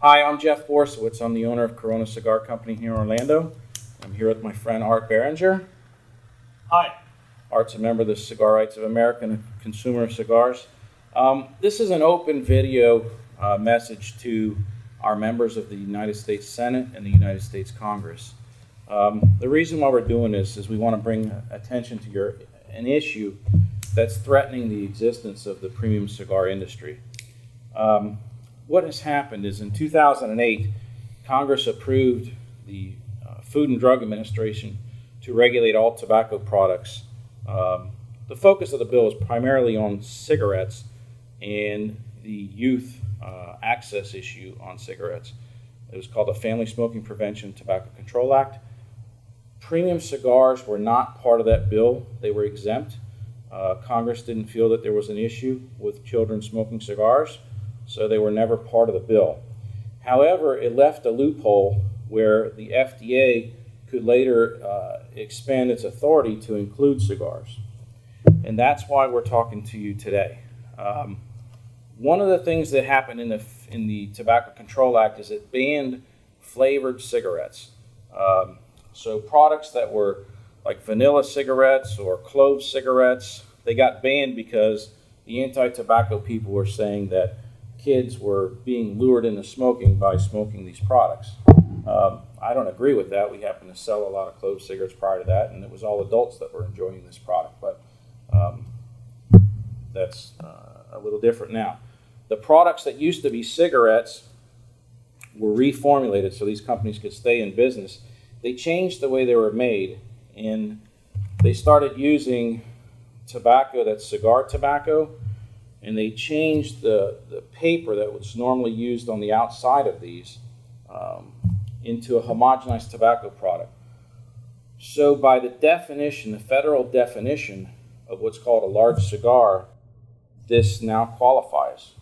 Hi, I'm Jeff Borysiewicz. I'm the owner of Corona Cigar Company here in Orlando. I'm here with my friend Art Behringer. Hi. Art's a member of the Cigar Rights of America and a consumer of cigars. Um, this is an open video uh, message to our members of the United States Senate and the United States Congress. Um, the reason why we're doing this is we want to bring attention to your an issue that's threatening the existence of the premium cigar industry. Um, what has happened is in 2008, Congress approved the uh, Food and Drug Administration to regulate all tobacco products. Um, the focus of the bill is primarily on cigarettes and the youth uh, access issue on cigarettes. It was called the Family Smoking Prevention Tobacco Control Act. Premium cigars were not part of that bill, they were exempt. Uh, Congress didn't feel that there was an issue with children smoking cigars, so they were never part of the bill. However, it left a loophole where the FDA could later uh, expand its authority to include cigars. And that's why we're talking to you today. Um, one of the things that happened in the, in the Tobacco Control Act is it banned flavored cigarettes. Um, so products that were like vanilla cigarettes or clove cigarettes, they got banned because the anti-tobacco people were saying that kids were being lured into smoking by smoking these products. Um, I don't agree with that. We happen to sell a lot of clove cigarettes prior to that, and it was all adults that were enjoying this product. But um, that's uh, a little different now. The products that used to be cigarettes were reformulated so these companies could stay in business. They changed the way they were made, and they started using tobacco that's cigar tobacco, and they changed the, the paper that was normally used on the outside of these um, into a homogenized tobacco product. So, by the definition, the federal definition of what's called a large cigar, this now qualifies.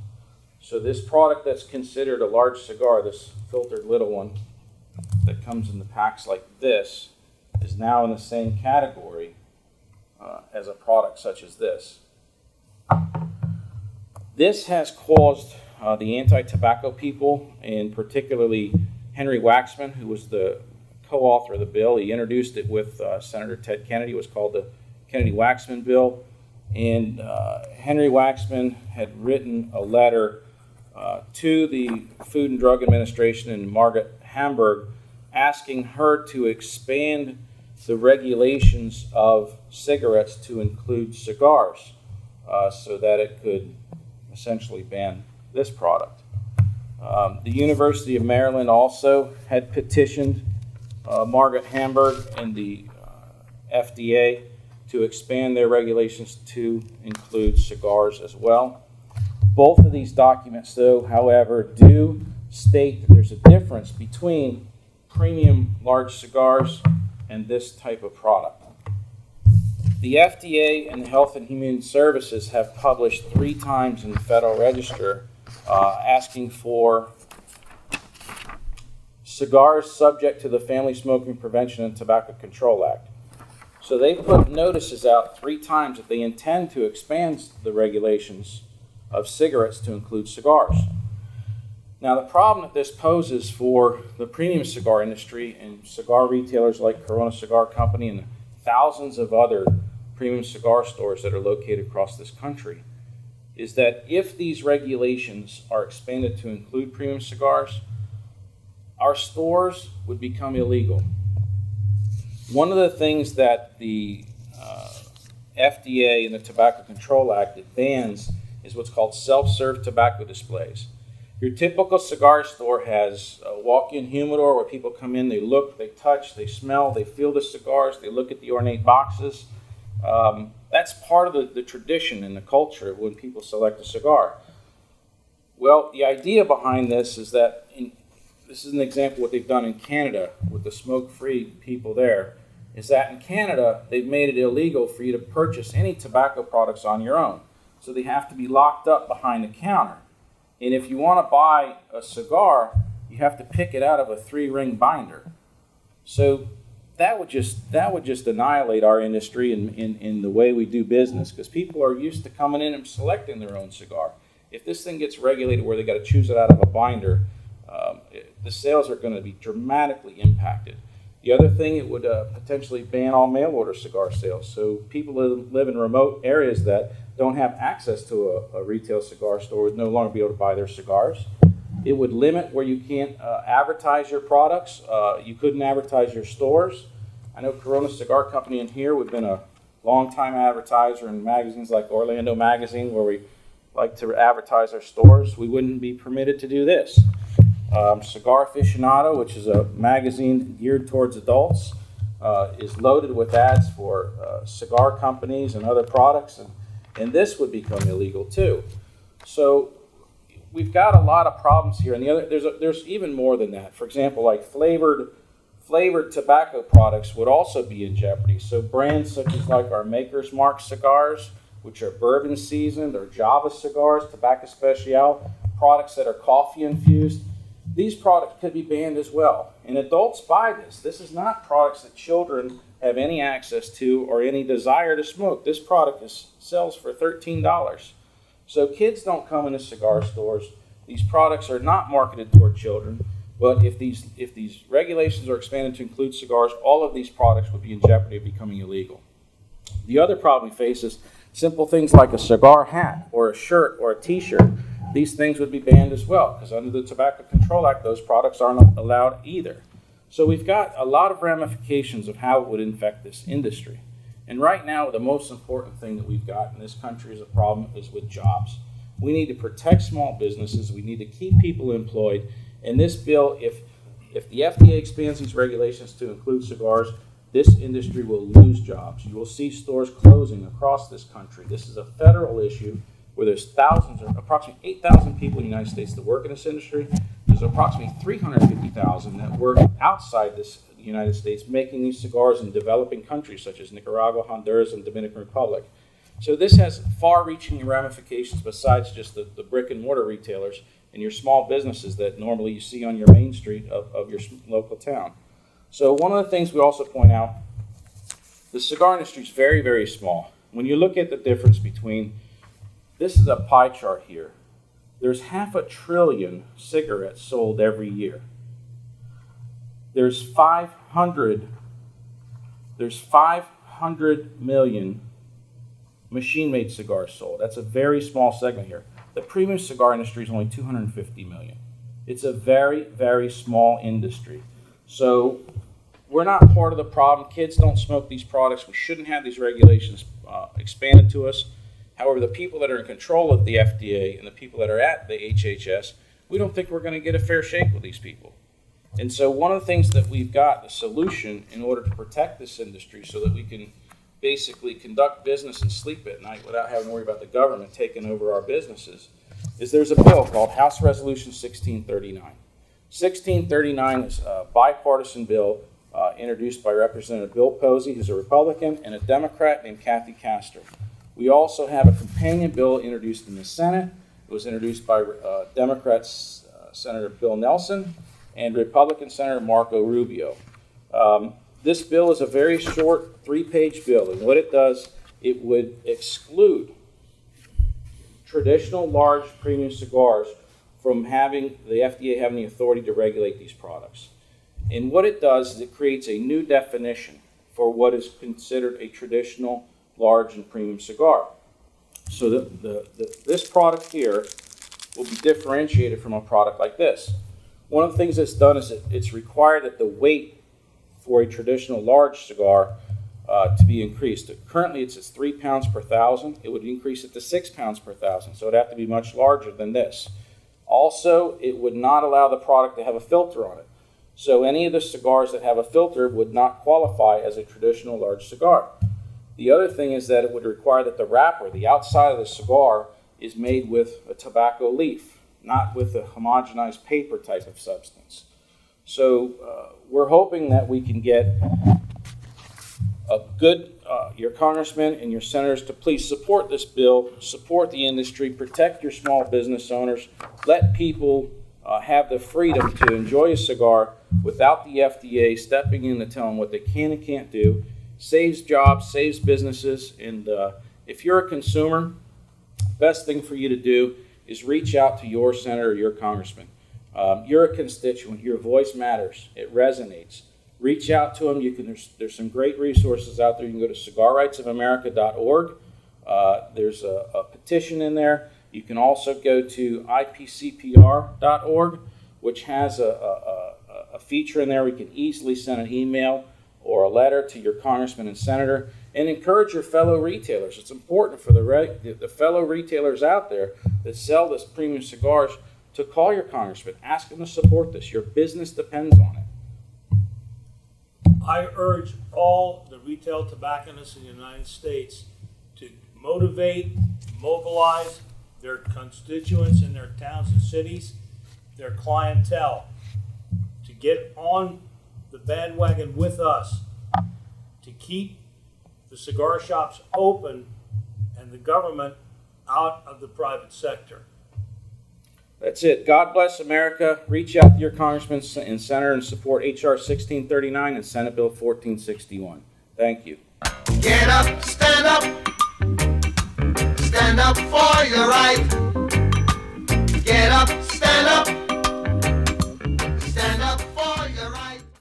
So, this product that's considered a large cigar, this filtered little one that comes in the packs like this, is now in the same category uh, as a product such as this. This has caused uh, the anti-tobacco people, and particularly Henry Waxman, who was the co-author of the bill. He introduced it with uh, Senator Ted Kennedy. It was called the Kennedy-Waxman bill. And uh, Henry Waxman had written a letter uh, to the Food and Drug Administration and Margaret Hamburg asking her to expand the regulations of cigarettes to include cigars uh, so that it could essentially ban this product. Um, the University of Maryland also had petitioned uh, Margaret Hamburg and the uh, FDA to expand their regulations to include cigars as well. Both of these documents, though, however, do state that there's a difference between premium large cigars and this type of product. The FDA and the Health and Human Services have published three times in the Federal Register uh, asking for cigars subject to the Family Smoking Prevention and Tobacco Control Act. So they put notices out three times that they intend to expand the regulations of cigarettes to include cigars. Now, the problem that this poses for the premium cigar industry and cigar retailers like Corona Cigar Company and thousands of other premium cigar stores that are located across this country is that if these regulations are expanded to include premium cigars, our stores would become illegal. One of the things that the uh, FDA and the Tobacco Control Act bans is what's called self-serve tobacco displays. Your typical cigar store has a walk-in humidor where people come in, they look, they touch, they smell, they feel the cigars, they look at the ornate boxes. Um, that's part of the, the tradition and the culture when people select a cigar. Well, the idea behind this is that, in, this is an example of what they've done in Canada with the smoke-free people there, is that in Canada, they've made it illegal for you to purchase any tobacco products on your own. So they have to be locked up behind the counter. And if you want to buy a cigar, you have to pick it out of a three-ring binder. So that would just that would just annihilate our industry in, in, in the way we do business because people are used to coming in and selecting their own cigar. If this thing gets regulated where they got to choose it out of a binder, um, the sales are going to be dramatically impacted. The other thing, it would uh, potentially ban all mail order cigar sales. So people that live in remote areas that don't have access to a, a, retail cigar store would no longer be able to buy their cigars. It would limit where you can't uh, advertise your products. Uh, you couldn't advertise your stores. I know Corona Cigar Company in here, we've been a long-time advertiser in magazines like Orlando Magazine, where we like to advertise our stores. We wouldn't be permitted to do this. Um, Cigar Aficionado, which is a magazine geared towards adults, uh, is loaded with ads for uh, cigar companies and other products, and, and this would become illegal too. So we've got a lot of problems here, and the other there's a, there's even more than that. For example, like flavored flavored tobacco products would also be in jeopardy. So brands such as like our Maker's Mark cigars, which are bourbon seasoned, or Java cigars, Tabak Especial, products that are coffee infused these products could be banned as well. And adults buy this. This is not products that children have any access to or any desire to smoke. This product is, sells for $13. So kids don't come into cigar stores. These products are not marketed toward children. But if these, if these regulations are expanded to include cigars, all of these products would be in jeopardy of becoming illegal. The other problem we face is simple things like a cigar hat or a shirt or a t-shirt these things would be banned as well, because under the Tobacco Control Act, those products aren't allowed either. So we've got a lot of ramifications of how it would infect this industry. And right now, the most important thing that we've got in this country as a problem is with jobs. We need to protect small businesses. We need to keep people employed. And this bill, if if the FDA expands these regulations to include cigars, this industry will lose jobs. You will see stores closing across this country. This is a federal issue where there's thousands, or approximately 8,000 people in the United States that work in this industry. There's approximately 350,000 that work outside this United States making these cigars in developing countries such as Nicaragua, Honduras, and Dominican Republic. So this has far-reaching ramifications besides just the, the brick and mortar retailers and your small businesses that normally you see on your main street of, of your local town. So one of the things we also point out, the cigar industry is very, very small. When you look at the difference between this is a pie chart here. There's half a trillion cigarettes sold every year. There's 500 there's 500 million machine-made cigars sold. That's a very small segment here. The premium cigar industry is only 250 million. It's a very, very small industry. So we're not part of the problem. Kids don't smoke these products. We shouldn't have these regulations uh, expanded to us. However, the people that are in control of the FDA and the people that are at the HHS, we don't think we're going to get a fair shake with these people. And so, one of the things that we've got, the solution in order to protect this industry so that we can basically conduct business and sleep at night without having to worry about the government taking over our businesses, is there's a bill called House Resolution 1639. 1639 is a bipartisan bill uh, introduced by Representative Bill Posey, who's a Republican, and a Democrat named Kathy Castor. We also have a companion bill introduced in the Senate. It was introduced by uh, Democrats uh, Senator Bill Nelson and Republican Senator Marco Rubio. Um, this bill is a very short three-page bill, and what it does, it would exclude traditional large premium cigars from having the FDA having the authority to regulate these products. And what it does is it creates a new definition for what is considered a traditional large and premium cigar. So the, the, the, this product here will be differentiated from a product like this. One of the things that's done is it, it's required that the weight for a traditional large cigar uh, to be increased. Currently it's at three pounds per thousand. It would increase it to six pounds per thousand, so it'd have to be much larger than this. Also, it would not allow the product to have a filter on it. So any of the cigars that have a filter would not qualify as a traditional large cigar. The other thing is that it would require that the wrapper, the outside of the cigar, is made with a tobacco leaf, not with a homogenized paper type of substance. So uh, we're hoping that we can get a good, uh, your congressmen and your senators to please support this bill, support the industry, protect your small business owners, let people uh, have the freedom to enjoy a cigar without the FDA stepping in to tell them what they can and can't do saves jobs, saves businesses. And uh, if you're a consumer, best thing for you to do is reach out to your senator or your congressman. Um, you're a constituent. Your voice matters. It resonates. Reach out to them. You can. There's, there's some great resources out there. You can go to cigarrightsofamerica.org. Uh, there's a, a petition in there. You can also go to ipcpr.org, which has a, a, a, a feature in there. We can easily send an email or a letter to your congressman and senator and encourage your fellow retailers. It's important for the, re- the, the fellow retailers out there that sell this premium cigars to call your congressman, ask him to support this. Your business depends on it. I urge all the retail tobacconists in the United States to motivate, mobilize their constituents in their towns and cities, their clientele, to get on the bandwagon with us, to keep the cigar shops open and the government out of the private sector. That's it. God bless America. Reach out to your congressman and senator and support H.R. 1639 and Senate Bill 1461. Thank you. Get up, stand up, stand up for your right.